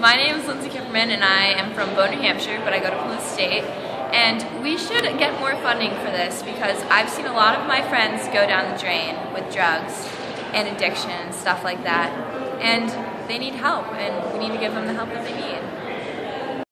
My name is Lindsay Kipperman and I am from Bow, New Hampshire, but I go to Plymouth State. And we should get more funding for this because I've seen a lot of my friends go down the drain with drugs and addiction and stuff like that. And they need help and we need to give them the help that they need.